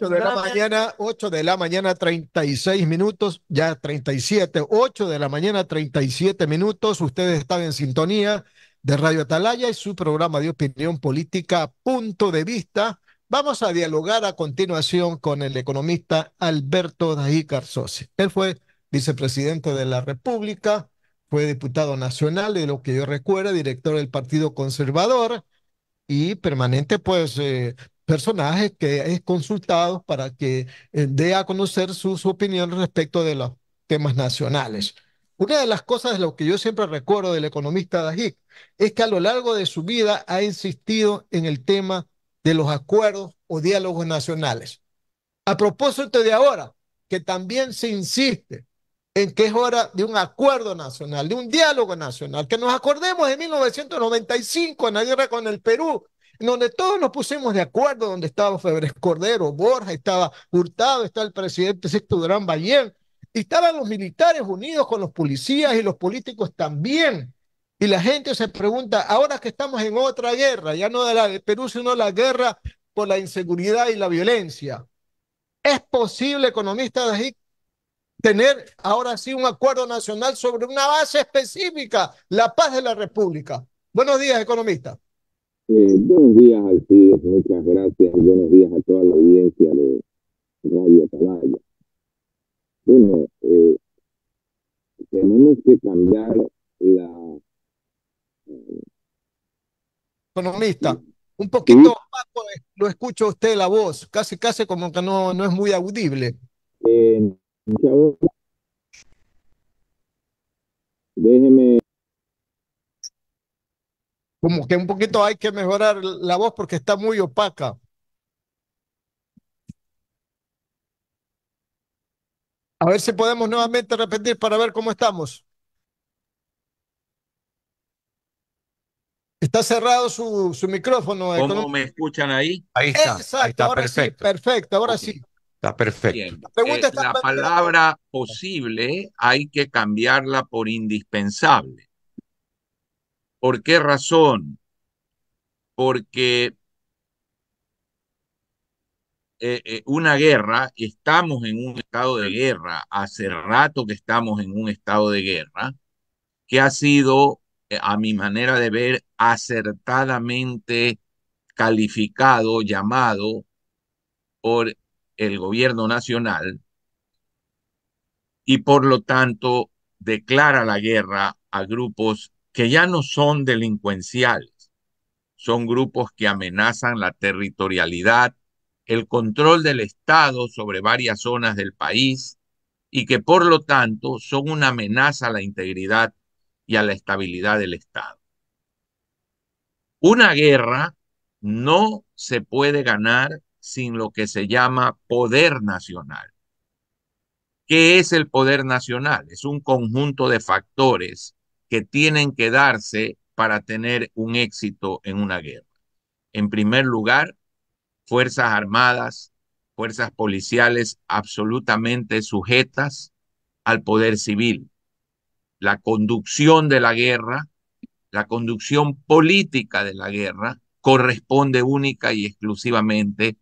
8 de la mañana, 8 de la mañana, 36 minutos, ya 37, 8 de la mañana, 37 minutos. Ustedes están en sintonía de Radio Atalaya y su programa de opinión política, Punto de Vista. Vamos a dialogar a continuación con el economista Alberto Dají Carzosi. Él fue vicepresidente de la República, fue diputado nacional, de lo que yo recuerdo, director del Partido Conservador y permanente, pues, eh, personaje que es consultado para que eh, dé a conocer su, su opinión respecto de los temas nacionales. Una de las cosas de lo que yo siempre recuerdo del economista Dajic es que a lo largo de su vida ha insistido en el tema de los acuerdos o diálogos nacionales. A propósito de ahora, que también se insiste en que es hora de un acuerdo nacional, de un diálogo nacional, que nos acordemos de 1995 en la guerra con el Perú, donde todos nos pusimos de acuerdo, donde estaba Febres Cordero, Borja, estaba Hurtado, está el presidente Sexto Durán Ballén, y estaban los militares unidos con los policías y los políticos también. Y la gente se pregunta, ahora que estamos en otra guerra, ya no de la Perú, sino la guerra por la inseguridad y la violencia, ¿es posible, economista tener ahora sí un acuerdo nacional sobre una base específica, la paz de la República? Buenos días, economista. Eh, buenos días, Alcides, muchas gracias. Buenos días a toda la audiencia de Radio Atalaya. Bueno, eh, tenemos que cambiar la... Economista, un poquito más, lo escucho usted la voz, casi casi como que no, no es muy audible. Eh, déjeme como que un poquito hay que mejorar la voz porque está muy opaca. A ver si podemos nuevamente repetir para ver cómo estamos. Está cerrado su, su micrófono. ¿Cómo me escuchan ahí? Ahí está. ahí está perfecto. perfecto, ahora sí. Está perfecto. La, la palabra posible hay que cambiarla por indispensable. ¿Por qué razón? Porque eh, eh, una guerra, estamos en un estado de guerra, hace rato que estamos en un estado de guerra, que ha sido, eh, a mi manera de ver, acertadamente calificado, llamado por el gobierno nacional y por lo tanto declara la guerra a grupos que ya no son delincuenciales, son grupos que amenazan la territorialidad, el control del Estado sobre varias zonas del país y que por lo tanto son una amenaza a la integridad y a la estabilidad del Estado. Una guerra no se puede ganar sin lo que se llama poder nacional. ¿Qué es el poder nacional? Es un conjunto de factores que tienen que darse para tener un éxito en una guerra. En primer lugar, Fuerzas Armadas, fuerzas policiales absolutamente sujetas al poder civil. La conducción de la guerra, la conducción política de la guerra, corresponde única y exclusivamente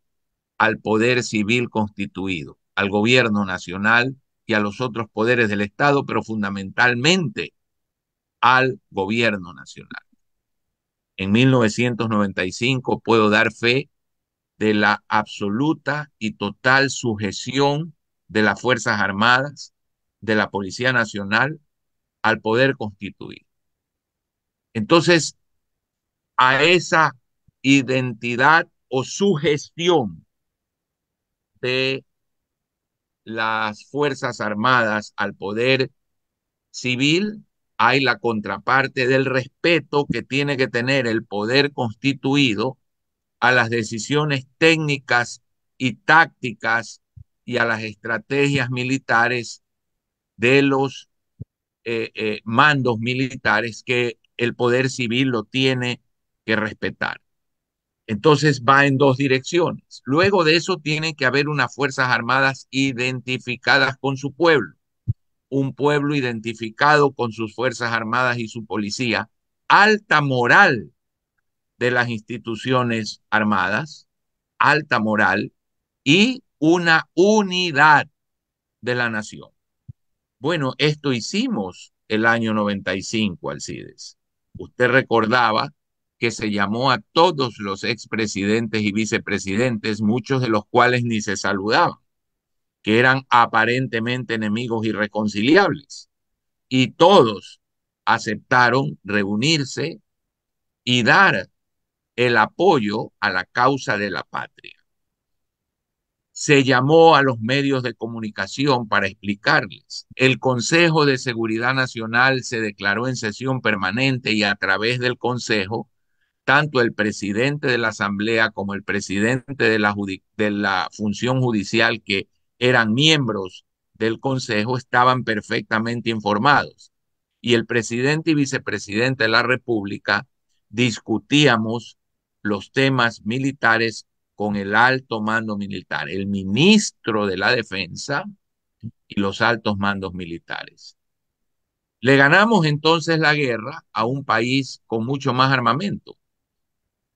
al poder civil constituido, al gobierno nacional y a los otros poderes del Estado, pero fundamentalmente al gobierno nacional. En 1995 puedo dar fe de la absoluta y total sujeción de las Fuerzas Armadas, de la Policía Nacional, al poder constituir. Entonces, a esa identidad o sugestión de las Fuerzas Armadas al poder civil hay la contraparte del respeto que tiene que tener el poder constituido a las decisiones técnicas y tácticas y a las estrategias militares de los eh, eh, mandos militares que el poder civil lo tiene que respetar. Entonces va en dos direcciones. Luego de eso tiene que haber unas Fuerzas Armadas identificadas con su pueblo un pueblo identificado con sus Fuerzas Armadas y su policía, alta moral de las instituciones armadas, alta moral y una unidad de la nación. Bueno, esto hicimos el año 95, Alcides. Usted recordaba que se llamó a todos los expresidentes y vicepresidentes, muchos de los cuales ni se saludaban, que eran aparentemente enemigos irreconciliables. Y todos aceptaron reunirse y dar el apoyo a la causa de la patria. Se llamó a los medios de comunicación para explicarles. El Consejo de Seguridad Nacional se declaró en sesión permanente y a través del Consejo tanto el presidente de la Asamblea como el presidente de la, de la función judicial, que eran miembros del Consejo, estaban perfectamente informados. Y el presidente y vicepresidente de la República discutíamos los temas militares con el alto mando militar, el ministro de la Defensa y los altos mandos militares. Le ganamos entonces la guerra a un país con mucho más armamento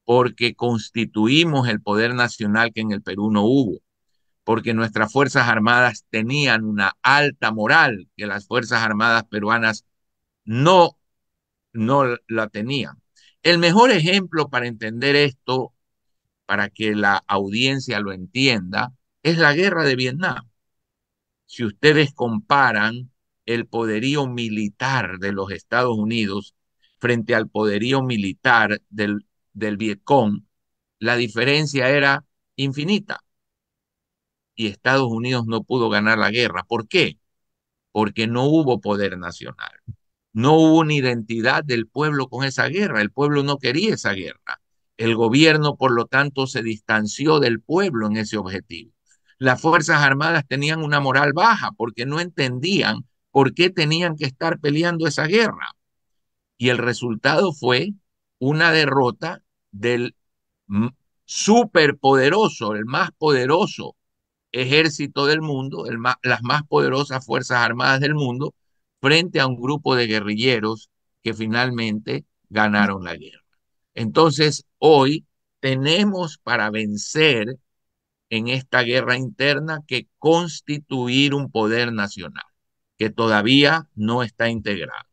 porque constituimos el poder nacional que en el Perú no hubo, porque nuestras Fuerzas Armadas tenían una alta moral que las Fuerzas Armadas peruanas no, no la tenían. El mejor ejemplo para entender esto, para que la audiencia lo entienda, es la guerra de Vietnam. Si ustedes comparan el poderío militar de los Estados Unidos frente al poderío militar del del Vietcong, la diferencia era infinita. Y Estados Unidos no pudo ganar la guerra. ¿Por qué? Porque no hubo poder nacional. No hubo una identidad del pueblo con esa guerra. El pueblo no quería esa guerra. El gobierno, por lo tanto, se distanció del pueblo en ese objetivo. Las Fuerzas Armadas tenían una moral baja porque no entendían por qué tenían que estar peleando esa guerra. Y el resultado fue una derrota del superpoderoso, el más poderoso ejército del mundo, el las más poderosas fuerzas armadas del mundo, frente a un grupo de guerrilleros que finalmente ganaron la guerra. Entonces, hoy tenemos para vencer en esta guerra interna que constituir un poder nacional que todavía no está integrado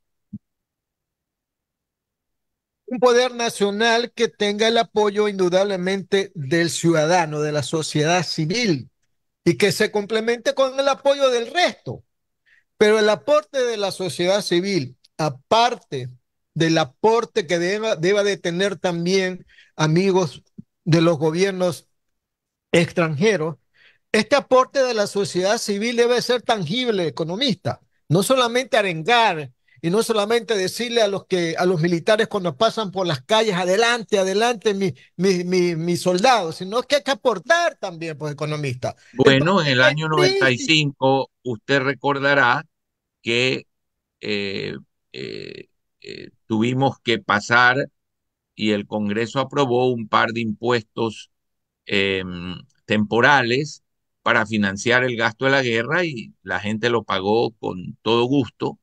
un poder nacional que tenga el apoyo indudablemente del ciudadano, de la sociedad civil, y que se complemente con el apoyo del resto. Pero el aporte de la sociedad civil, aparte del aporte que deba, de tener también amigos de los gobiernos extranjeros, este aporte de la sociedad civil debe ser tangible, economista, no solamente arengar y no solamente decirle a los que a los militares cuando pasan por las calles adelante adelante mi, mi, mi, mi soldado sino que hay que aportar también pues economista bueno en el año 95 usted recordará que eh, eh, eh, tuvimos que pasar y el Congreso aprobó un par de impuestos em, temporales para financiar el gasto de la guerra y la gente lo pagó con todo gusto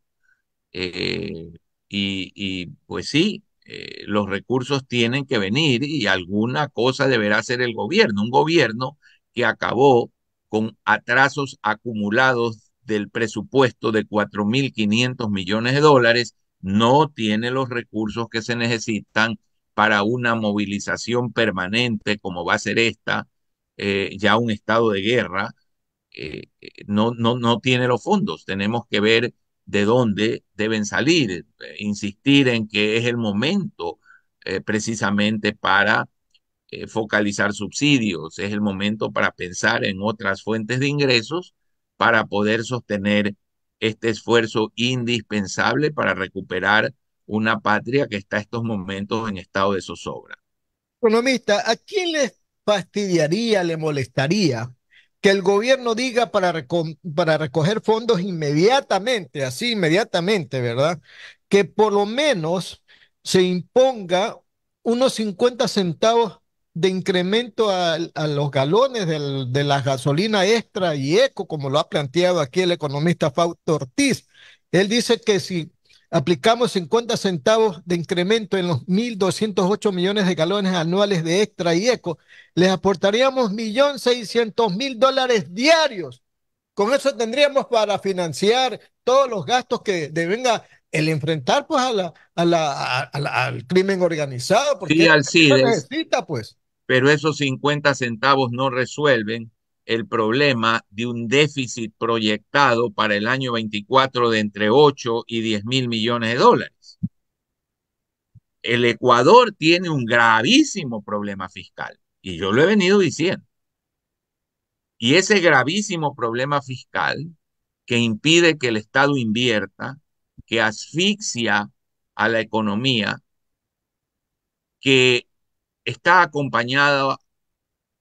eh, y, pues sí, eh, los recursos tienen que venir y alguna cosa deberá hacer el gobierno. Un gobierno que acabó con atrasos acumulados del presupuesto de 4.500 millones de dólares, no tiene los recursos que se necesitan para una movilización permanente como va a ser esta, eh, ya un estado de guerra, no, no, no tiene los fondos. Tenemos que ver de dónde deben salir, eh, insistir en que es el momento eh, precisamente para eh, focalizar subsidios, es el momento para pensar en otras fuentes de ingresos para poder sostener este esfuerzo indispensable para recuperar una patria que está estos momentos en estado de zozobra. Economista, ¿a quién le fastidiaría, le molestaría que el gobierno diga para, para recoger fondos inmediatamente, así inmediatamente, ¿verdad? Que por lo menos se imponga unos 50 centavos de incremento a, los galones de la gasolina extra y eco, como lo ha planteado aquí el economista Fausto Ortiz. Él dice que si aplicamos 50 centavos de incremento en los 1.208 millones de galones anuales de extra y eco, les aportaríamos 1.600.000 dólares diarios. Con eso tendríamos para financiar todos los gastos que devenga el enfrentar pues a la, a la, al crimen organizado, porque sí, Alcides, necesita pues. Pero esos 50 centavos no resuelven el problema de un déficit proyectado para el año 24 de entre 8 y 10 mil millones de dólares. El Ecuador tiene un gravísimo problema fiscal y yo lo he venido diciendo. Y ese gravísimo problema fiscal que impide que el Estado invierta, que asfixia a la economía, que está acompañado,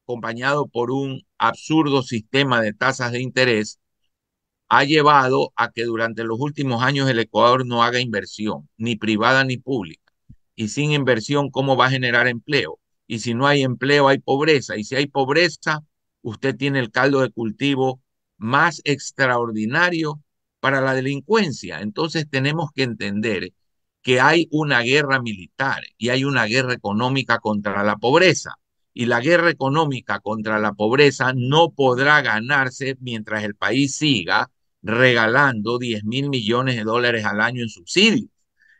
acompañado por un absurdo sistema de tasas de interés, ha llevado a que durante los últimos años el Ecuador no haga inversión, ni privada ni pública. Y sin inversión, ¿cómo va a generar empleo? Y si no hay empleo, hay pobreza. Y si hay pobreza, usted tiene el caldo de cultivo más extraordinario para la delincuencia. Entonces tenemos que entender que hay una guerra militar y hay una guerra económica contra la pobreza y la guerra económica contra la pobreza no podrá ganarse mientras el país siga regalando 10 mil millones de dólares al año en subsidios,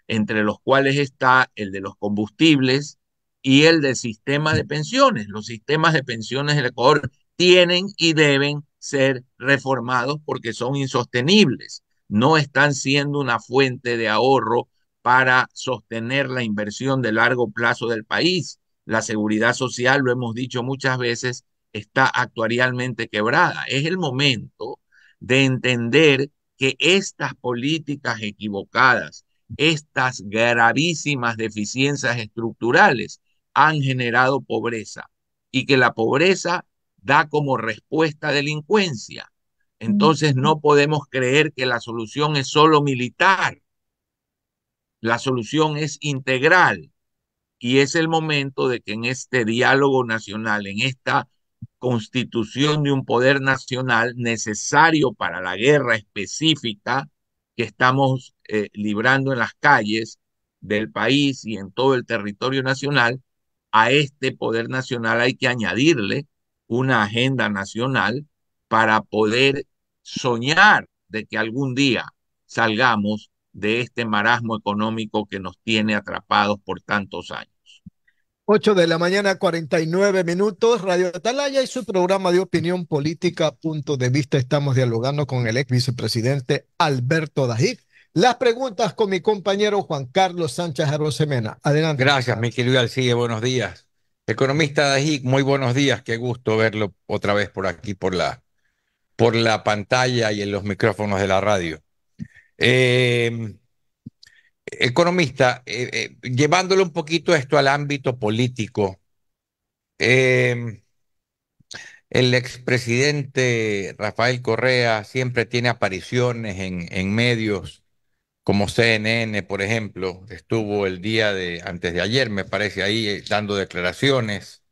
entre los cuales está el de los combustibles y el del sistema de pensiones. Los sistemas de pensiones del Ecuador tienen y deben ser reformados porque son insostenibles. No están siendo una fuente de ahorro para sostener la inversión de largo plazo del país la seguridad social, lo hemos dicho muchas veces, está actuarialmente quebrada. Es el momento de entender que estas políticas equivocadas, estas gravísimas deficiencias estructurales han generado pobreza y que la pobreza da como respuesta delincuencia. Entonces no podemos creer que la solución es solo militar. La solución es integral y es el momento de que en este diálogo nacional, en esta constitución de un poder nacional necesario para la guerra específica que estamos eh, librando en las calles del país y en todo el territorio nacional, a este poder nacional hay que añadirle una agenda nacional para poder soñar de que algún día salgamos de este marasmo económico que nos tiene atrapados por tantos años. 8 de la mañana, 49 minutos, Radio Atalaya y su programa de opinión política, punto de vista. Estamos dialogando con el ex vicepresidente Alberto Dajic. Las preguntas con mi compañero Juan Carlos Sánchez Arosemena. Adelante. Gracias, mi querido Alcide, buenos días. Economista Dajic, muy buenos días, qué gusto verlo otra vez por aquí, por la, por la pantalla y en los micrófonos de la radio. Eh, economista, eh, eh, llevándolo un poquito esto al ámbito político, em, el expresidente Rafael Correa siempre tiene apariciones en, medios como CNN, por ejemplo, estuvo el día de antes de ayer, me parece, ahí dando declaraciones,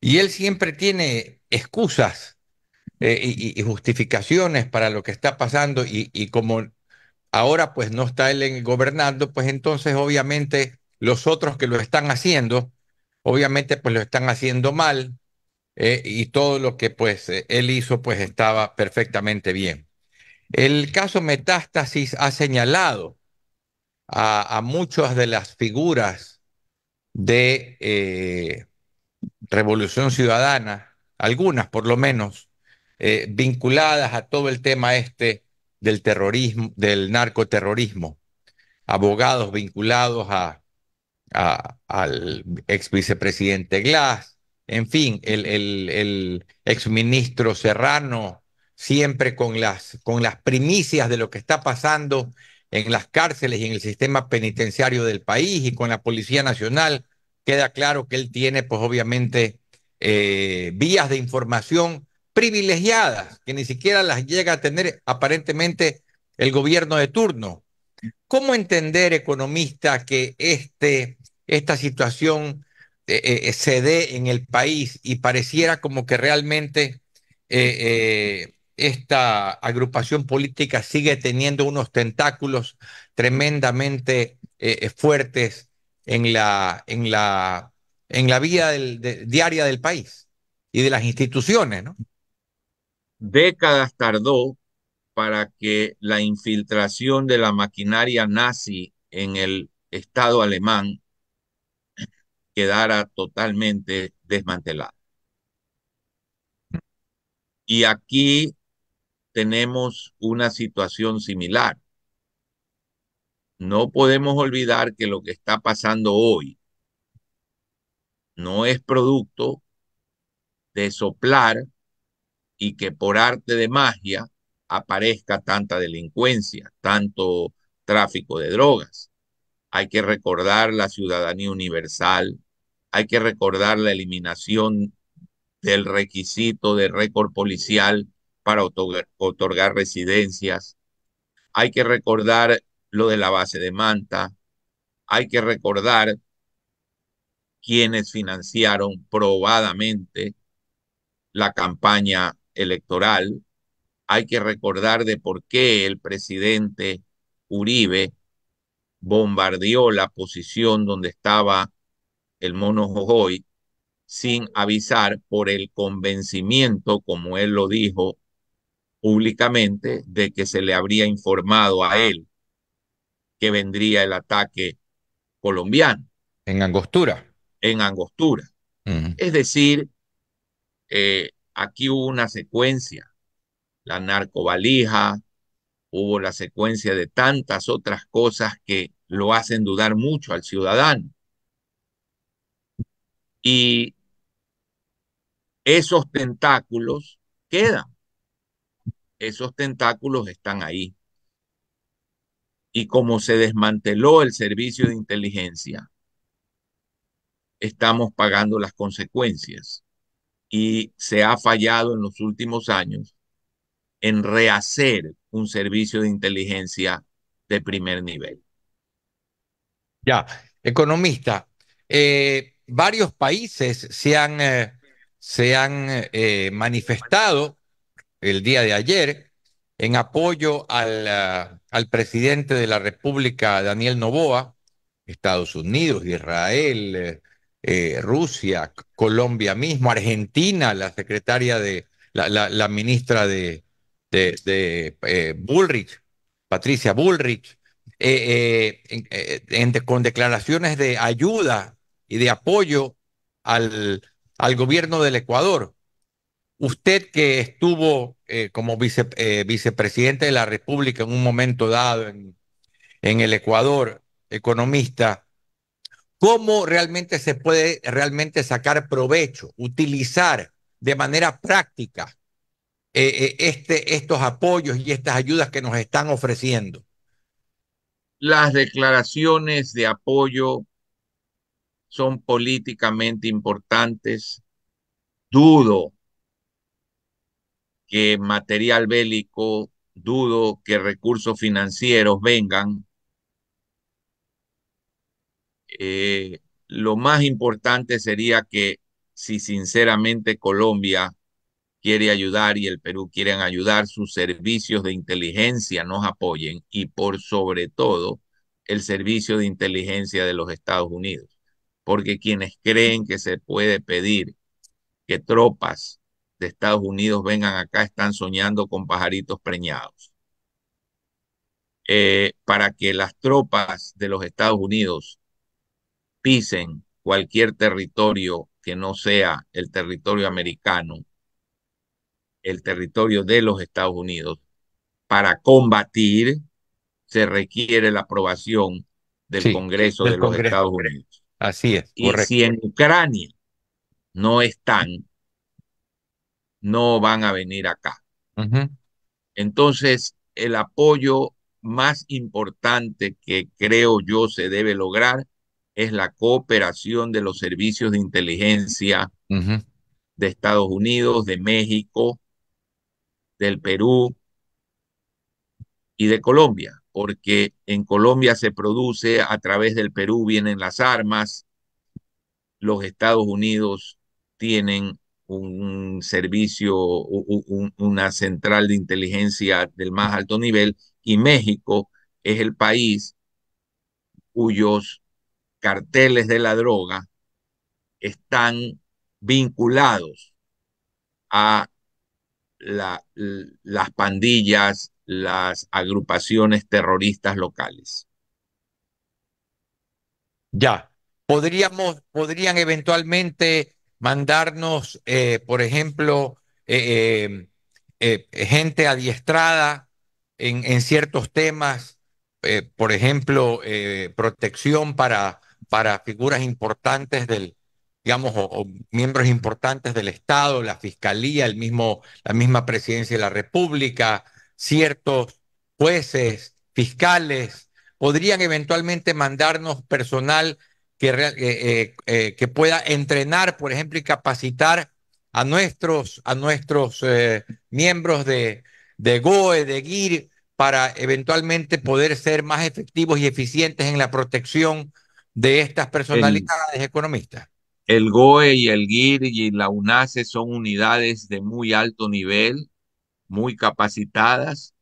y él siempre tiene excusas y, justificaciones para lo que está pasando, y como ahora pues no está él gobernando, pues entonces obviamente los otros que lo están haciendo, obviamente pues lo están haciendo mal eh, y todo lo que pues eh, él hizo pues estaba perfectamente bien. El caso Metástasis ha señalado a, muchas de las figuras de eh, Revolución Ciudadana, algunas por lo menos, vinculadas a todo el tema este del terrorismo, del narcoterrorismo, abogados vinculados a, al ex vicepresidente Glass, en fin, el, el, el ex ministro Serrano, siempre con las, con las primicias de lo que está pasando en las cárceles y en el sistema penitenciario del país y con la Policía Nacional, queda claro que él tiene, pues obviamente, eh, vías de información privilegiadas que ni siquiera las llega a tener aparentemente el gobierno de turno. ¿Cómo entender, economista, que este, esta situación eh, eh, eh, se dé en el país y pareciera como que realmente esta agrupación política sigue teniendo unos tentáculos tremendamente fuertes en la, en la, en la vida diaria del país y de las instituciones, ¿no? Décadas tardó para que la infiltración de la maquinaria nazi en el Estado alemán quedara totalmente desmantelada. Y aquí tenemos una situación similar. No podemos olvidar que lo que está pasando hoy no es producto de soplar y que por arte de magia aparezca tanta delincuencia, tanto tráfico de drogas. Hay que recordar la ciudadanía universal, hay que recordar la eliminación del requisito de récord policial para otorgar, otorgar, residencias. Hay que recordar lo de la base de Manta. Hay que recordar quienes financiaron probadamente la campaña electoral. Hay que recordar de por qué el presidente Uribe bombardeó la posición donde estaba el mono Jojoy sin avisar por el convencimiento, como él lo dijo públicamente, de que se le habría informado a él que vendría el ataque colombiano. En Angostura. En Angostura. Uh -huh. Es decir, eh, aquí hubo una secuencia, la narcovalija, hubo la secuencia de tantas otras cosas que lo hacen dudar mucho al ciudadano. Y esos tentáculos quedan. Esos tentáculos están ahí. Y como se desmanteló el servicio de inteligencia, estamos pagando las consecuencias. Y se ha fallado en los últimos años en rehacer un servicio de inteligencia de primer nivel. Ya, economista, eh, varios países se han, eh, se han eh, manifestado el día de ayer en apoyo al, uh, al, presidente de la República, Daniel Novoa, Estados Unidos, Israel, Rusia, Colombia mismo, Argentina, la secretaria de, la, ministra de, de, eh, Bullrich, Patricia Bullrich, eh, eh, con declaraciones de ayuda y de apoyo al, al gobierno del Ecuador. Usted que estuvo como vice, vicepresidente de la República en un momento dado en, en el Ecuador, economista, ¿cómo realmente se puede realmente sacar provecho, utilizar de manera práctica eh, este, estos apoyos y estas ayudas que nos están ofreciendo? Las declaraciones de apoyo son políticamente importantes. Dudo que material bélico, dudo que recursos financieros vengan. Eh, lo más importante sería que si sinceramente Colombia quiere ayudar y el Perú quieren ayudar, sus servicios de inteligencia nos apoyen y por sobre todo el servicio de inteligencia de los Estados Unidos. Porque quienes creen que se puede pedir que tropas de Estados Unidos vengan acá están soñando con pajaritos preñados. Eh, para que las tropas de los Estados Unidos pisen cualquier territorio que no sea el territorio americano, el territorio de los Estados Unidos, para combatir se requiere la aprobación del sí, Congreso del de los Congreso. Estados Unidos. Así es. Y correcto. si en Ucrania no están, no van a venir acá. Uh -huh. Entonces, el apoyo más importante que creo yo se debe lograr es la cooperación de los servicios de inteligencia uh -huh. de Estados Unidos, de México, del Perú y de Colombia, porque en Colombia se produce, a través del Perú vienen las armas, los Estados Unidos tienen un servicio, una central de inteligencia del más alto nivel y México es el país cuyos carteles de la droga están vinculados a las pandillas, las agrupaciones terroristas locales. Ya, podríamos, podrían eventualmente mandarnos, eh, por ejemplo, eh, eh, gente adiestrada en ciertos temas, por ejemplo, protección para, para figuras importantes del, digamos, o, miembros importantes del Estado, la Fiscalía, el mismo, la misma Presidencia de la República, ciertos jueces, fiscales, podrían eventualmente mandarnos personal que, eh, eh, eh, pueda entrenar, por ejemplo, y capacitar a nuestros, a nuestros miembros de, de GOE, de GIR, para eventualmente poder ser más efectivos y eficientes en la protección de estas personalidades economistas. El GOE y el GIR y la UNACE son unidades de muy alto nivel, muy capacitadas.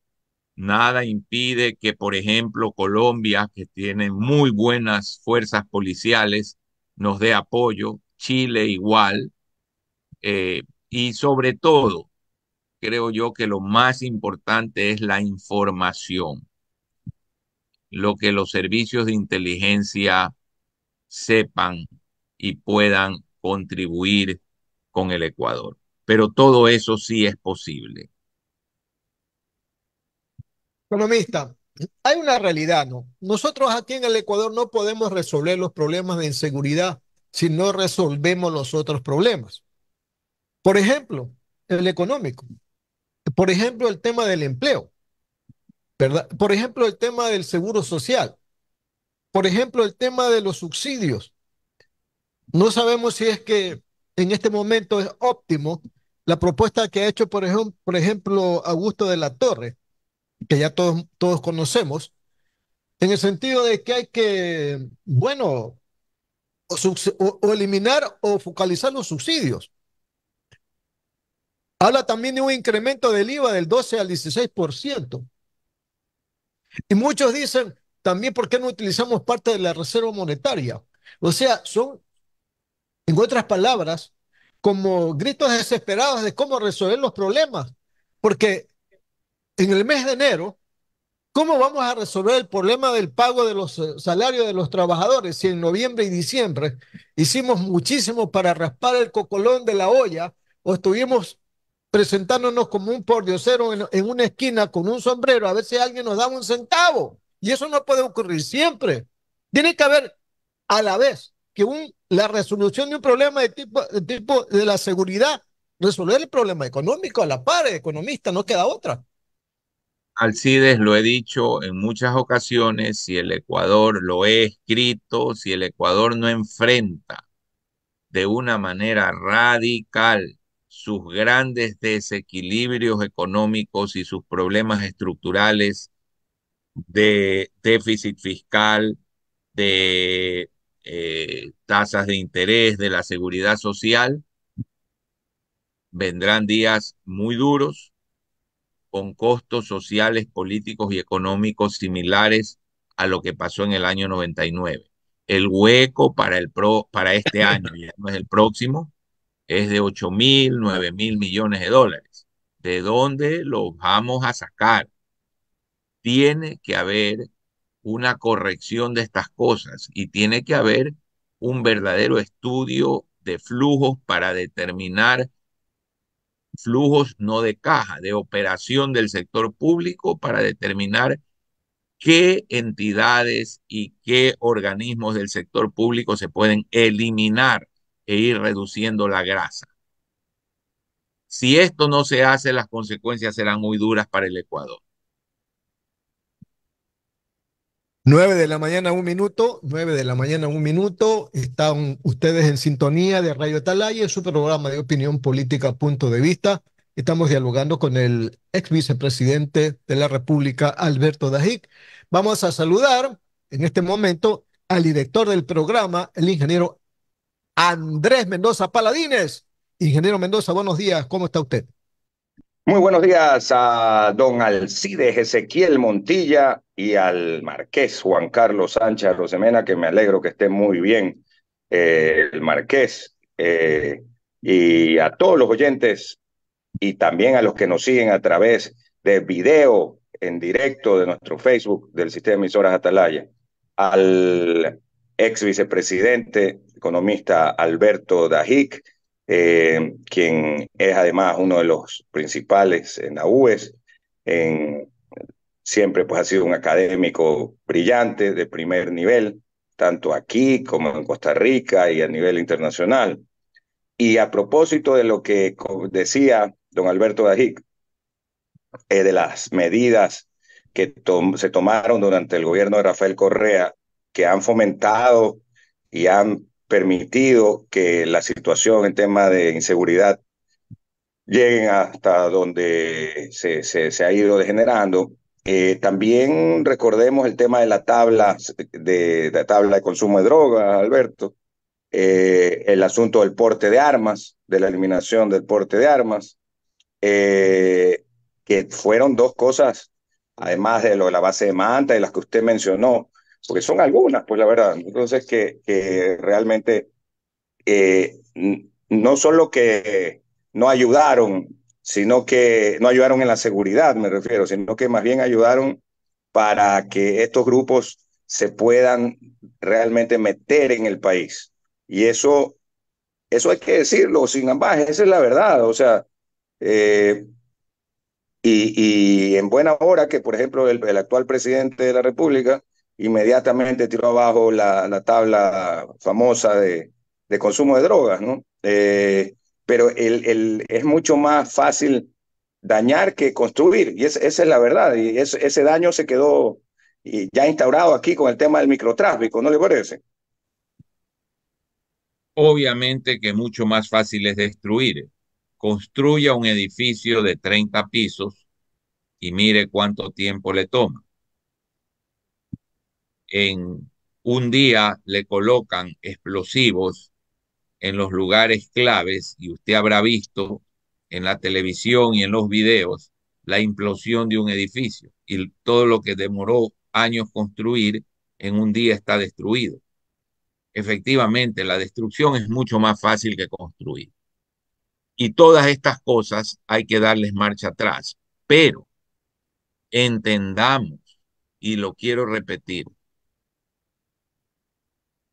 Nada impide que, por ejemplo, Colombia, que tiene muy buenas fuerzas policiales, nos dé apoyo, Chile igual, eh, y sobre todo, creo yo que lo más importante es la información. Lo que los servicios de inteligencia sepan y puedan contribuir con el Ecuador. Pero todo eso sí es posible. Economista, hay una realidad, ¿no? Nosotros aquí en el Ecuador no podemos resolver los problemas de inseguridad si no resolvemos los otros problemas. Por ejemplo, el económico. Por ejemplo, el tema del empleo. ¿verdad? Por ejemplo, el tema del seguro social. Por ejemplo, el tema de los subsidios. No sabemos si es que en este momento es óptimo la propuesta que ha hecho, por ejemplo, por ejemplo Augusto de la Torre, que ya todos, todos conocemos, en el sentido de que hay que, bueno, o, eliminar o focalizar los subsidios. Habla también de un incremento del IVA del 12 al 16%. Y muchos dicen también, ¿por qué no utilizamos parte de la reserva monetaria? O sea, son en otras palabras, como gritos desesperados de cómo resolver los problemas. Porque en el mes de enero, ¿cómo vamos a resolver el problema del pago de los eh, salarios de los trabajadores si en noviembre y diciembre hicimos muchísimo para raspar el cocolón de la olla o estuvimos presentándonos como un pordiosero en, en una esquina con un sombrero a ver si alguien nos da un centavo? Y eso no puede ocurrir siempre. Tiene que haber a la vez que un, la resolución de un problema de tipo, de la seguridad, resolver el problema económico a la par, economista, no queda otra. Alcides, lo he dicho en muchas ocasiones, si el Ecuador lo he escrito, si el Ecuador no enfrenta de una manera radical sus grandes desequilibrios económicos y sus problemas estructurales de déficit fiscal, de eh, tasas de interés de la seguridad social, vendrán días muy duros con costos sociales, políticos y económicos similares a lo que pasó en el año 99. El hueco para, el pro, para este año, ya no es el próximo, es de 8 mil, 9 mil millones de dólares. ¿De dónde los vamos a sacar? Tiene que haber una corrección de estas cosas y tiene que haber un verdadero estudio de flujos para determinar flujos no de caja, de operación del sector público para determinar qué entidades y qué organismos del sector público se pueden eliminar e ir reduciendo la grasa. Si esto no se hace, las consecuencias serán muy duras para el Ecuador. 9 de la mañana, un minuto, 9 de la mañana, un minuto. Están ustedes en sintonía de Radio Atalaya, su programa de opinión política, punto de vista. Estamos dialogando con el ex vicepresidente de la República, Alberto Dajic. Vamos a saludar en este momento al director del programa, el ingeniero Andrés Mendoza Paladines. Ingeniero Mendoza, buenos días, ¿cómo está usted? Muy buenos días a don Alcides Ezequiel Montilla y al marqués Juan Carlos Sánchez Rosemena, que me alegro que esté muy bien eh, el marqués, eh, y a todos los oyentes y también a los que nos siguen a través de video en directo de nuestro Facebook del sistema de emisoras Atalaya, al ex vicepresidente economista Alberto Dajic, eh, quien es además uno de los principales en la UES, en, siempre pues ha sido un académico brillante de primer nivel, tanto aquí como en Costa Rica y a nivel internacional. Y a propósito de lo que decía don Alberto Dajic, eh, de las medidas que se tomaron durante el gobierno de Rafael Correa, que han fomentado y han permitido que la situación en tema de inseguridad lleguen hasta donde se, ha ido degenerando. Eh, también recordemos el tema de la tabla de, de tabla de consumo de drogas, Alberto, eh, el asunto del porte de armas, de la eliminación del porte de armas, eh, que fueron dos cosas, además de lo de la base de manta y las que usted mencionó, porque son algunas, pues la verdad. Entonces, que, que realmente eh, no solo que no ayudaron, sino que no ayudaron en la seguridad, me refiero, sino que más bien ayudaron para que estos grupos se puedan realmente meter en el país. Y eso, eso hay que decirlo sin ambaje, esa es la verdad. O sea, eh, y, y, en buena hora que, por ejemplo, el actual presidente de la República inmediatamente tiró abajo la, la tabla famosa de, de, consumo de drogas, ¿no? Eh, pero el, el, es mucho más fácil dañar que construir, y esa es la verdad, y ese daño se quedó ya instaurado aquí con el tema del microtráfico, ¿no le parece? Obviamente que mucho más fácil es destruir. Construya un edificio de 30 pisos y mire cuánto tiempo le toma en un día le colocan explosivos en los lugares claves y usted habrá visto en la televisión y en los videos la implosión de un edificio y todo lo que demoró años construir en un día está destruido. Efectivamente, la destrucción es mucho más fácil que construir. Y todas estas cosas hay que darles marcha atrás, pero entendamos, y lo quiero repetir,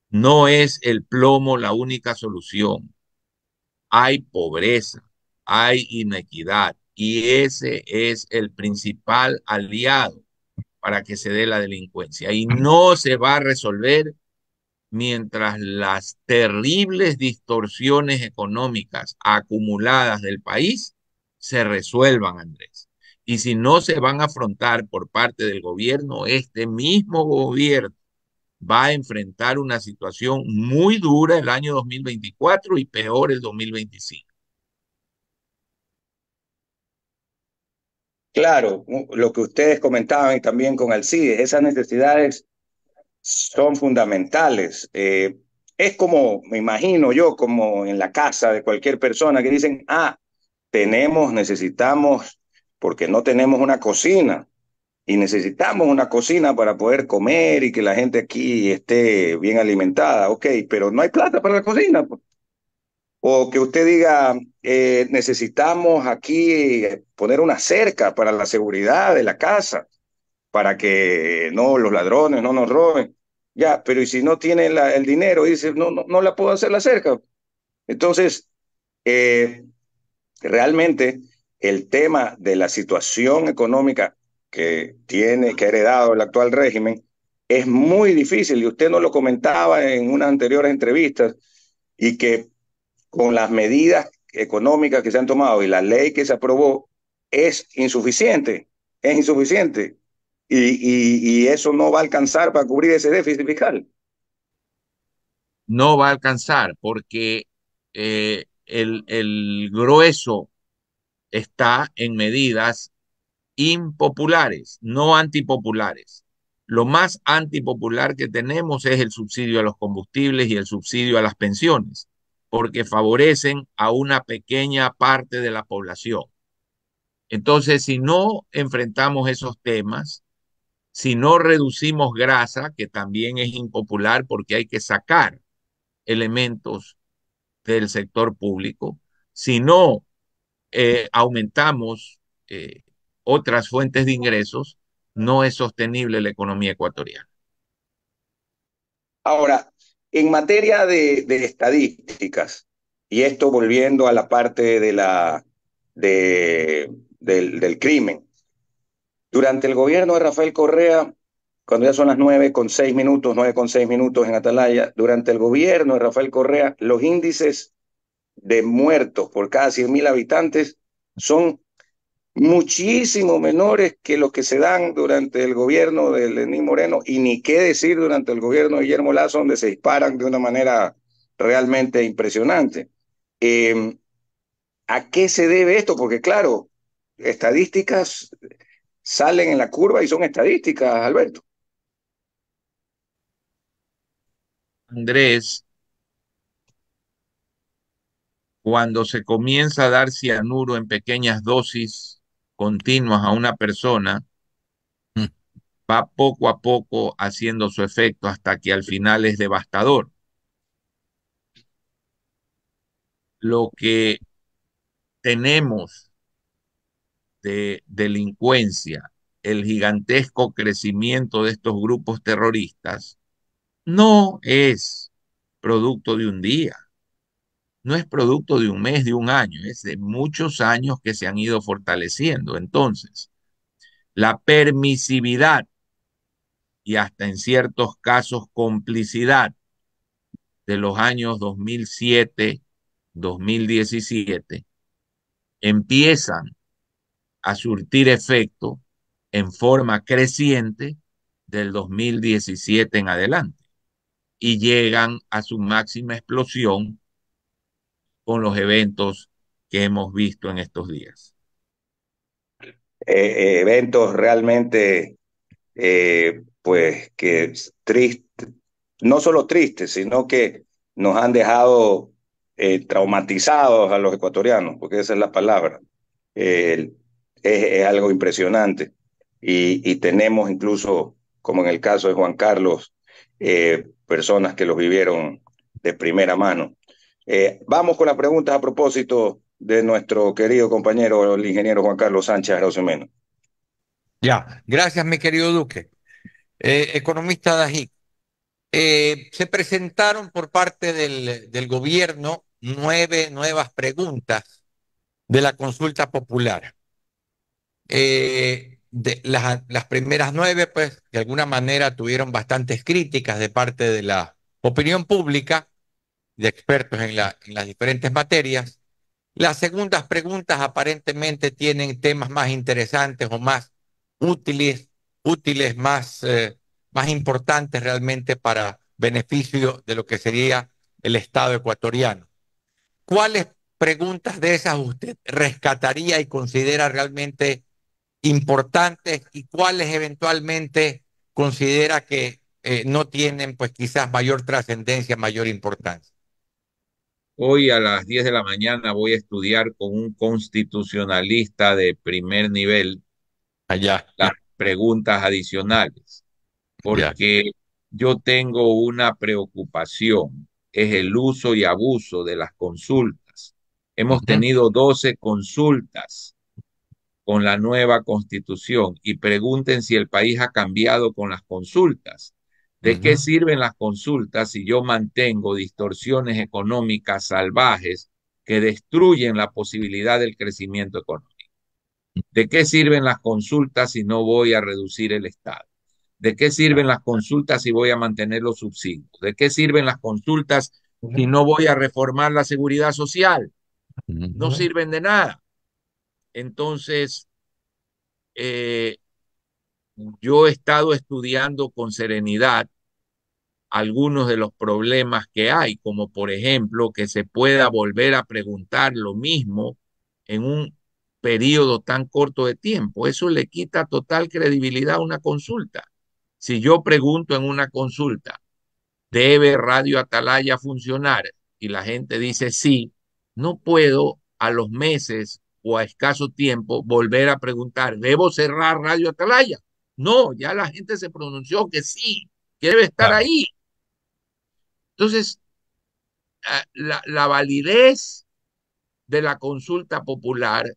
no es el plomo la única solución. Hay pobreza, hay inequidad y ese es el principal aliado para que se dé la delincuencia. Y no se va a resolver mientras las terribles distorsiones económicas acumuladas del país se resuelvan, Andrés. Y si no se van a afrontar por parte del gobierno, este mismo gobierno va a enfrentar una situación muy dura el año 2024 y peor el 2025. Claro, lo que ustedes comentaban también con Alcides, esas necesidades son fundamentales. Eh, es como, me imagino yo, como en la casa de cualquier persona que dicen, ah, tenemos, necesitamos, porque no tenemos una cocina, y necesitamos una cocina para poder comer y que la gente aquí esté bien alimentada, ok, pero no hay plata para la cocina. Pues. O que usted diga, eh, necesitamos aquí poner una cerca para la seguridad de la casa, para que no los ladrones no nos roben. Ya, pero y si no tiene el dinero, dice, no, no, no la puedo hacer la cerca. Entonces, eh, realmente el tema de la situación económica que tiene, que ha heredado el actual régimen, es muy difícil, y usted nos lo comentaba en unas anteriores entrevistas, y que con las medidas económicas que se han tomado y la ley que se aprobó, es insuficiente, es insuficiente. Y, y, eso no va a alcanzar para cubrir ese déficit fiscal. No va a alcanzar porque eh, el, el grueso está en medidas impopulares, no antipopulares. Lo más antipopular que tenemos es el subsidio a los combustibles y el subsidio a las pensiones. porque favorecen a una pequeña parte de la población. Entonces, si no enfrentamos esos temas, si no reducimos grasa, que también es impopular porque hay que sacar elementos del sector público, si no eh, aumentamos eh, otras fuentes de ingresos, no es sostenible la economía ecuatoriana. Ahora, en materia de, estadísticas, y esto volviendo a la parte de la, de, del, del crimen, durante el gobierno de Rafael Correa, cuando ya son las nueve con seis minutos, nueve con seis minutos en Atalaya, durante el gobierno de Rafael Correa, los índices de muertos por cada 100 mil habitantes son muchísimo menores que los que se dan durante el gobierno de Lenín Moreno y ni qué decir durante el gobierno de Guillermo Lazo, donde se disparan de una manera realmente impresionante. Eh, ¿A qué se debe esto? Porque claro, estadísticas salen en la curva y son estadísticas, Alberto. Andrés, cuando se comienza a dar cianuro en pequeñas dosis continuas a una persona, mm. va poco a poco haciendo su efecto hasta que al final es devastador. Lo que tenemos de delincuencia, el gigantesco crecimiento de estos grupos terroristas, no es producto de un día, no es producto de un mes, de un año, es de muchos años que se han ido fortaleciendo. Entonces, la permisividad y hasta en ciertos casos complicidad de los años 2007, 2017, empiezan a surtir efecto en forma creciente del 2017 en adelante y llegan a su máxima explosión con los eventos que hemos visto en estos días. Eh, eventos realmente, eh, pues que tristes, no solo tristes, sino que nos han dejado eh, traumatizados a los ecuatorianos, porque esa es la palabra. es, algo impresionante. Y, tenemos incluso, como en el caso de Juan Carlos, personas que los vivieron de primera mano. Eh, vamos con las preguntas a propósito de nuestro querido compañero, el ingeniero Juan Carlos Sánchez Rosemeno. Ya, gracias, mi querido Duque. Eh, economista Dají, eh, se presentaron por parte del, del gobierno nueve nuevas preguntas de la consulta popular. Las, las primeras nueve, pues, de alguna manera tuvieron bastantes críticas de parte de la opinión pública, de expertos en, la, en las diferentes materias. Las segundas preguntas aparentemente tienen temas más interesantes o más útiles, útiles más, eh, más importantes realmente para beneficio de lo que sería el Estado ecuatoriano. ¿Cuáles preguntas de esas usted rescataría y considera realmente importantes y cuáles eventualmente considera que eh, no tienen pues quizás mayor trascendencia, mayor importancia. Hoy a las 10 de la mañana voy a estudiar con un constitucionalista de primer nivel Allá. las preguntas adicionales, porque yo tengo una preocupación, es el uso y abuso de las consultas. Hemos uh -huh. tenido 12 consultas con la nueva constitución y pregunten si el país ha cambiado con las consultas. ¿De uh -huh. qué sirven las consultas si yo mantengo distorsiones económicas salvajes que destruyen la posibilidad del crecimiento económico? ¿De qué sirven las consultas si no voy a reducir el Estado? ¿De qué sirven las consultas si voy a mantener los subsidios? ¿De qué sirven las consultas si no voy a reformar la seguridad social? No sirven de nada. Entonces, eh, yo he estado estudiando con serenidad algunos de los problemas que hay, como por ejemplo que se pueda volver a preguntar lo mismo en un periodo tan corto de tiempo. Eso le quita total credibilidad a una consulta. Si yo pregunto en una consulta, ¿debe Radio Atalaya funcionar? y la gente dice sí, no puedo a los meses o a escaso tiempo volver a preguntar, ¿debo cerrar Radio Atalaya? No, ya la gente se pronunció que sí, que debe estar Claro. ahí. Entonces, ah, la, la validez de la consulta popular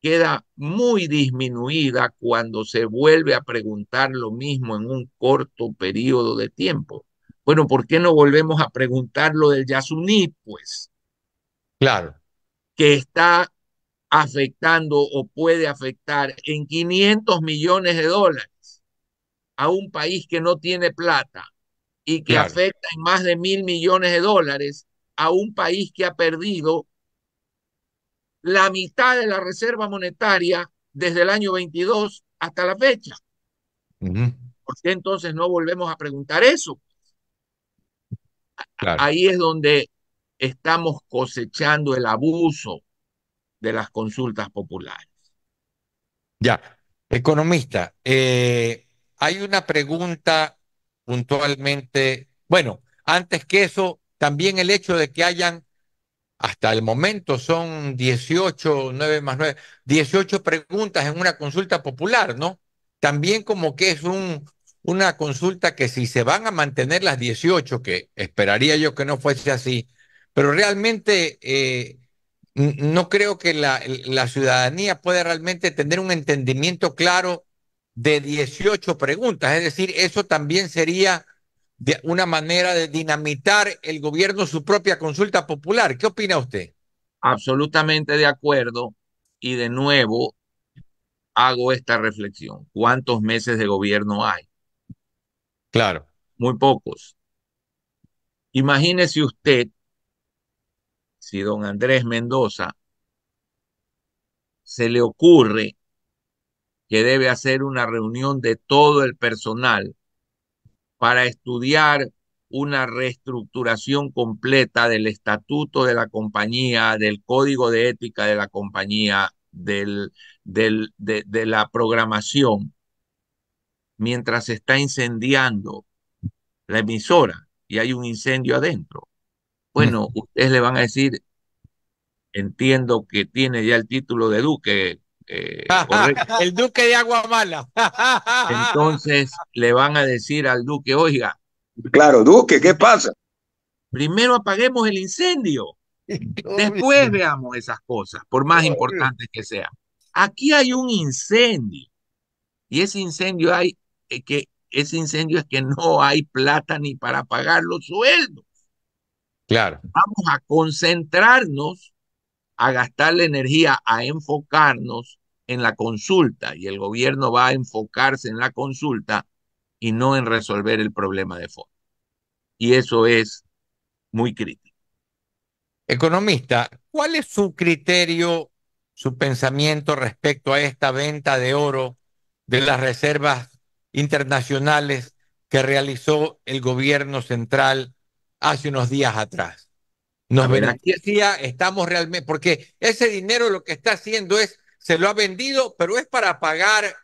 queda muy disminuida cuando se vuelve a preguntar lo mismo en un corto periodo de tiempo. Bueno, ¿por qué no volvemos a preguntar lo del Yasuní, pues, Claro. que está afectando o puede afectar en 500 millones de dólares a un país que no tiene plata y que Claro. afecta en más de mil millones de dólares a un país que ha perdido la mitad de la reserva monetaria desde el año 22 hasta la fecha. ¿Por qué entonces no volvemos a preguntar eso? Claro. Ahí es donde estamos cosechando el abuso de las consultas populares. Ya, economista, eh, hay una pregunta puntualmente, bueno, antes que eso, también el hecho de que hayan, hasta el momento son 18, 9 más 9, 18 preguntas en una consulta popular, ¿no? También como que es un, una consulta que si se van a mantener las 18, que esperaría yo que no fuese así, pero realmente... eh, no creo que la, la ciudadanía pueda realmente tener un entendimiento claro de 18 preguntas. Es decir, eso también sería de una manera de dinamitar el gobierno su propia consulta popular. ¿Qué opina usted? Absolutamente de acuerdo. Y de nuevo hago esta reflexión. ¿Cuántos meses de gobierno hay? Claro, Muy pocos. Imagínese usted si don Andrés Mendoza se le ocurre que debe hacer una reunión de todo el personal para estudiar una reestructuración completa del estatuto de la compañía, del código de ética de la compañía, del, del, de, de la programación, mientras se está incendiando la emisora y hay un incendio adentro. Bueno, ustedes le van a decir, entiendo que tiene ya el título de duque, eh, el duque de Aguamala. Entonces le van a decir al duque, oiga, Claro, Duque, ¿qué pasa? primero apaguemos el incendio, después veamos esas cosas, por más importantes que sean. Aquí hay un incendio y ese incendio hay eh, que ese incendio es que no hay plata ni para pagar los sueldos. Claro, Vamos a concentrarnos, a gastar la energía, a enfocarnos en la consulta y el gobierno va a enfocarse en la consulta y no en resolver el problema de fondo. Y eso es muy crítico. Economista, ¿cuál es su criterio, su pensamiento respecto a esta venta de oro de las reservas internacionales que realizó el gobierno central hace unos días atrás? Nos A ver, aquí- beneficia, estamos realmente, porque ese dinero lo que está haciendo es, se lo ha vendido, pero es para pagar, eh,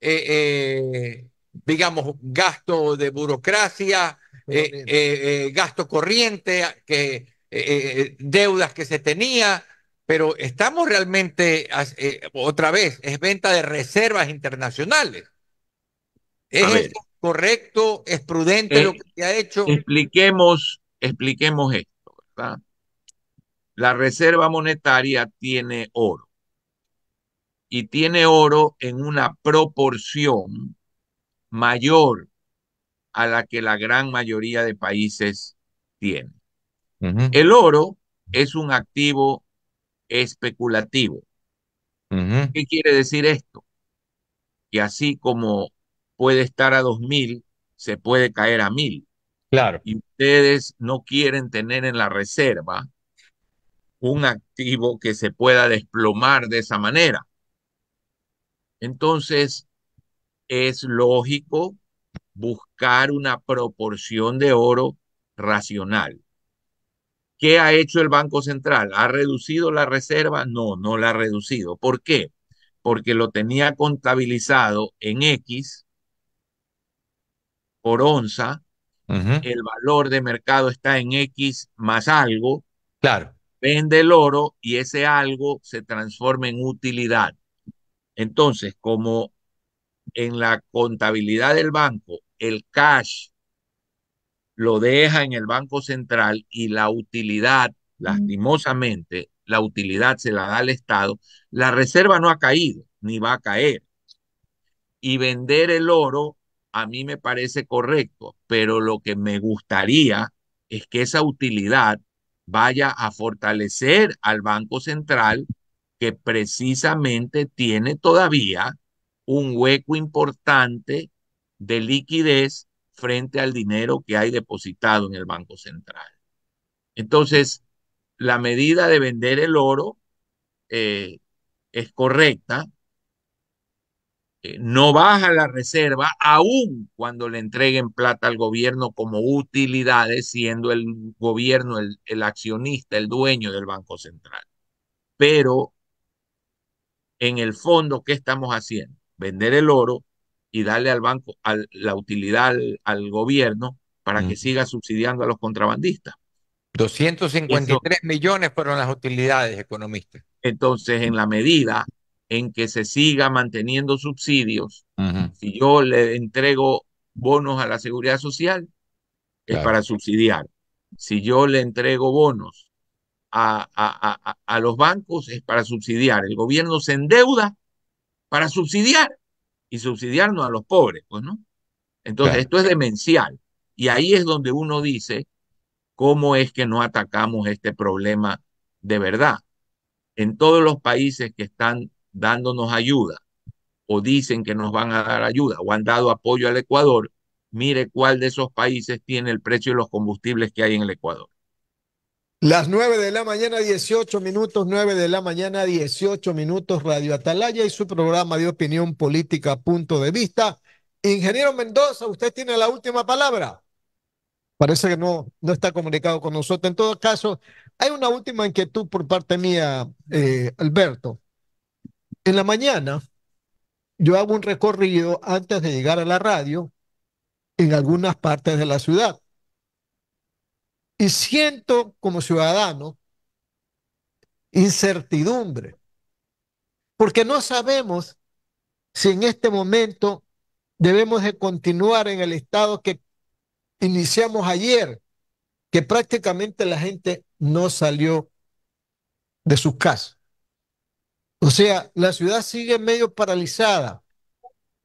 eh, digamos, gasto de burocracia, eh, gasto corriente, que, deudas que se tenía, pero estamos realmente, otra vez, es venta de reservas internacionales. ¿Es correcto? ¿Es prudente lo que se ha hecho? Expliquemos, expliquemos esto, La reserva monetaria tiene oro y tiene oro en una proporción mayor a la que la gran mayoría de países tienen. Ujú, El oro es un activo especulativo. ¿Qué quiere decir esto? Que así como puede estar a 2000, se puede caer a 1000. Claro, Y ustedes no quieren tener en la reserva un activo que se pueda desplomar de esa manera. Entonces, es lógico buscar una proporción de oro racional. ¿Qué ha hecho el Banco Central? ¿Ha reducido la reserva? No, no la ha reducido. ¿Por qué? Porque lo tenía contabilizado en X por onza el valor de mercado está en X más algo. Claro. Vende el oro y ese algo se transforma en utilidad. Entonces, como en la contabilidad del banco, el cash lo deja en el Banco Central y la utilidad, lastimosamente, la utilidad se la da al Estado, la reserva no ha caído ni va a caer. Y vender el oro a mí me parece correcto, pero lo que me gustaría es que esa utilidad vaya a fortalecer al Banco Central que precisamente tiene todavía un hueco importante de liquidez frente al dinero que hay depositado en el Banco Central. Entonces, la medida de vender el oro eh, es correcta, eh, no baja la reserva, aún cuando le entreguen plata al gobierno como utilidades, siendo el gobierno el, el accionista, el dueño del Banco Central. Pero en el fondo, ¿qué estamos haciendo? Vender el oro y darle al banco la utilidad al, gobierno para que siga subsidiando a los contrabandistas. 253 millones fueron las utilidades, economistas. Entonces, en la medida en que se siga manteniendo subsidios, si yo le entrego bonos a la seguridad social, es para subsidiar. Si yo le entrego bonos a, a, a, los bancos, es para subsidiar. El gobierno se endeuda para subsidiar y subsidiarnos a los pobres, pues, ¿no? Entonces, esto es demencial. Y ahí es donde uno dice, ¿cómo es que no atacamos este problema de verdad? En todos los países que están dándonos ayuda o dicen que nos van a dar ayuda o han dado apoyo al Ecuador, mire cuál de esos países tiene el precio de los combustibles que hay en el Ecuador. Las nueve de la mañana, 18 minutos, nueve de la mañana, 18 minutos, Radio Atalaya y su programa de opinión política, punto de vista. Ingeniero Mendoza, usted tiene la última palabra. Parece que no, no está comunicado con nosotros. En todo caso, hay una última inquietud por parte mía, eh, Alberto. En la mañana, yo hago un recorrido antes de llegar a la radio en algunas partes de la ciudad. Y siento como ciudadano incertidumbre, porque no sabemos si en este momento debemos de continuar en el estado que iniciamos ayer, que prácticamente la gente no salió de sus casas. O sea, la ciudad sigue medio paralizada.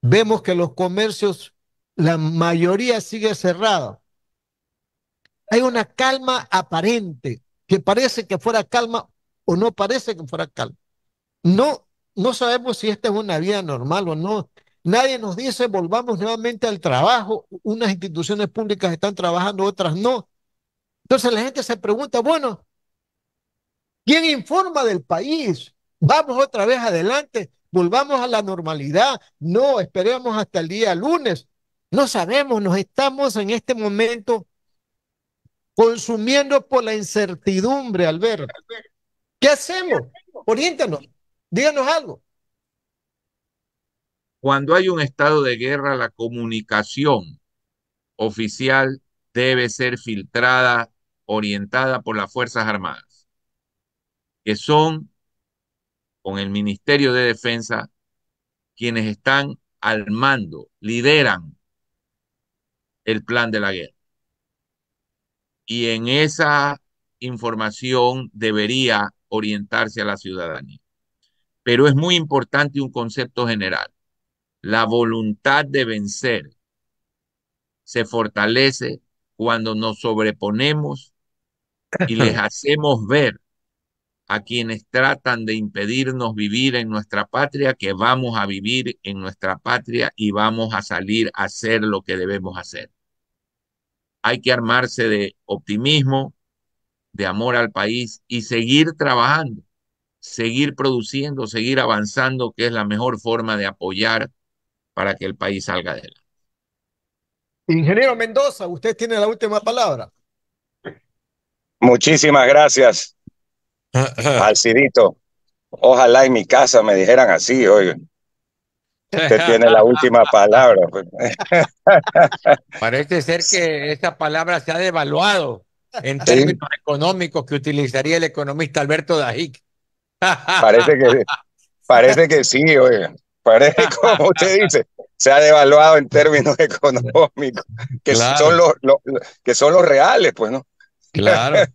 Vemos que los comercios, la mayoría sigue cerrada hay una calma aparente, que parece que fuera calma o no parece que fuera calma. No, no sabemos si esta es una vida normal o no. Nadie nos dice volvamos nuevamente al trabajo. Unas instituciones públicas están trabajando, otras no. Entonces la gente se pregunta, bueno, ¿quién informa del país? Vamos otra vez adelante, volvamos a la normalidad. No, esperemos hasta el día lunes. No sabemos, nos estamos en este momento consumiendo por la incertidumbre, Alberto. ¿Qué hacemos? Oriéntanos, díganos algo. Cuando hay un estado de guerra, la comunicación oficial debe ser filtrada, orientada por las Fuerzas Armadas, que son con el Ministerio de Defensa quienes están al mando, lideran el plan de la guerra y en esa información debería orientarse a la ciudadanía. Pero es muy importante un concepto general. La voluntad de vencer se fortalece cuando nos sobreponemos y les hacemos ver a quienes tratan de impedirnos vivir en nuestra patria que vamos a vivir en nuestra patria y vamos a salir a hacer lo que debemos hacer hay que armarse de optimismo, de amor al país y seguir trabajando, seguir produciendo, seguir avanzando, que es la mejor forma de apoyar para que el país salga adelante. Ingeniero Mendoza, usted tiene la última palabra. Muchísimas gracias, Alcidito. Ojalá en mi casa me dijeran así, oye. Usted tiene la última palabra. Pues. Parece ser que esa palabra se ha devaluado en términos económicos que utilizaría el economista Alberto Dajic. Parece que, parece que sí, oiga. Parece, como usted dice, se ha devaluado en términos económicos, que, son los, que son los reales, pues, ¿no? Claro.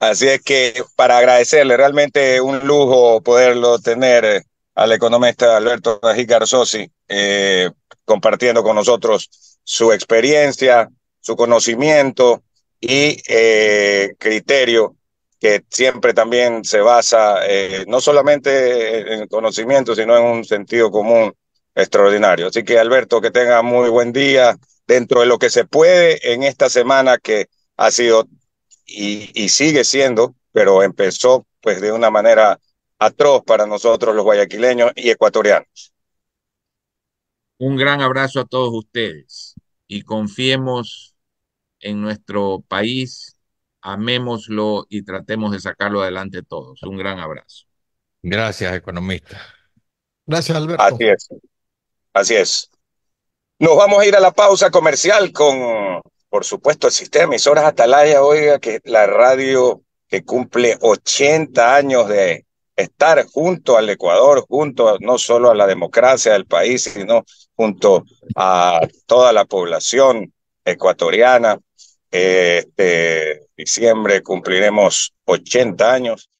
Así es que para agradecerle, realmente un lujo poderlo tener eh, al economista Alberto Dají Garzosi, eh, compartiendo con nosotros su experiencia, su conocimiento y eh, criterio que siempre también se basa no solamente en conocimiento, sino en un sentido común extraordinario. Así que Alberto, que tenga muy buen día dentro de lo que se puede en esta semana que ha sido y, y sigue siendo, pero empezó pues de una manera atroz para nosotros los guayaquileños y ecuatorianos. Un gran abrazo a todos ustedes y confiemos en nuestro país amémoslo y tratemos de sacarlo adelante todos. Un gran abrazo. Gracias, economista. Gracias, Alberto. Así es. Así es. Nos vamos a ir a la pausa comercial con, por supuesto, el sistema emisoras Atalaya, oiga, que la radio que cumple 80 años de estar junto al Ecuador, junto no solo a la democracia del país, sino junto a toda la población ecuatoriana. Este diciembre cumpliremos 80 años